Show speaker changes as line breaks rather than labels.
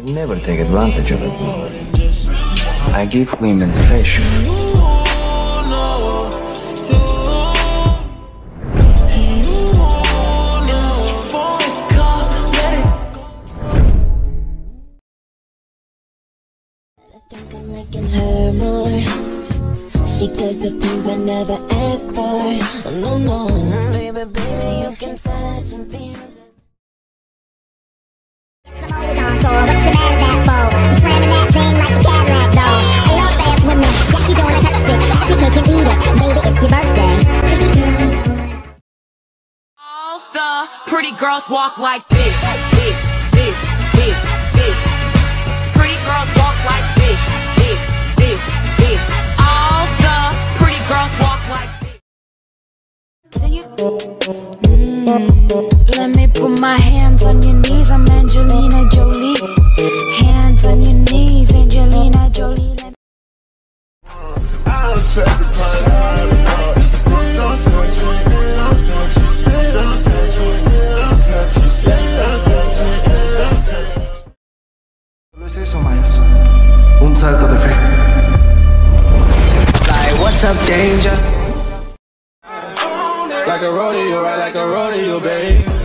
I never take advantage of it. I give women pleasure.
think I'm her more. She the things I never ask for. No, no, mm, baby, baby, you can touch and feel.
The
pretty girls walk like this, this, this, this, this. Pretty girls walk like this, this, this, this. All the pretty girls walk like this.
Mm, let me put my hands on your knees. I'm Angelina Jolie. Hands on your knees, Angelina Jolie. Let
I'll
Miles. Un salto de fe. Like, what's up, danger? Like a rodeo, right like a rodeo, babe.